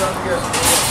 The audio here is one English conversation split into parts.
Let's go.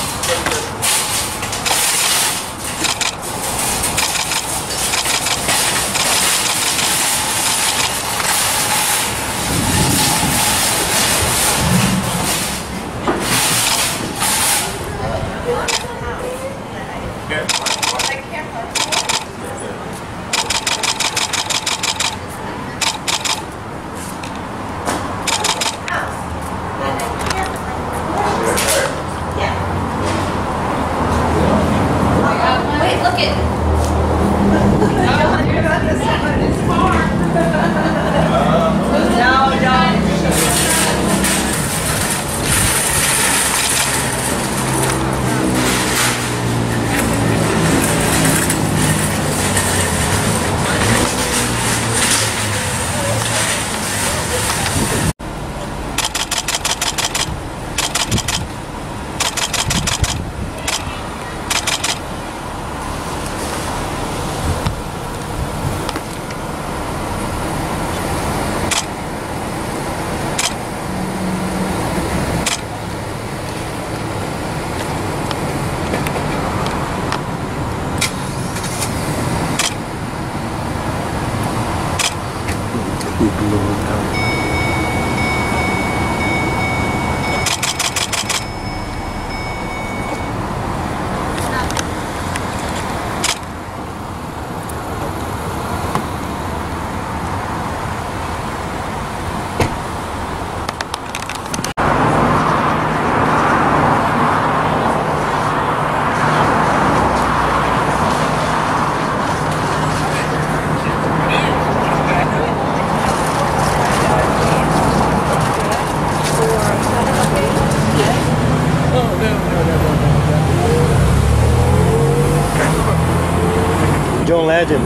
Legend.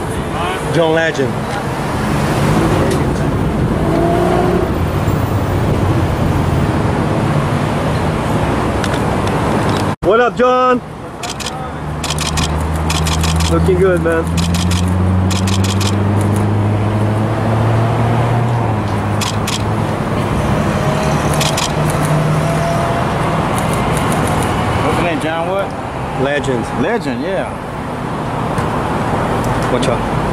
John Legend. What up, John? Looking good, man. What's your name, John what? Legend. Legend, yeah. Watch out.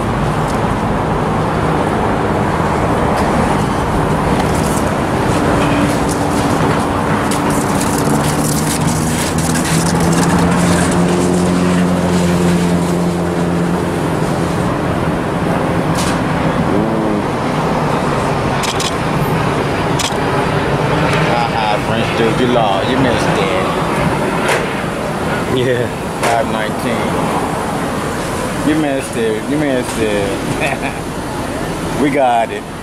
Dude, you lost. You missed it. Yeah. 519. You missed it. You missed it. we got it.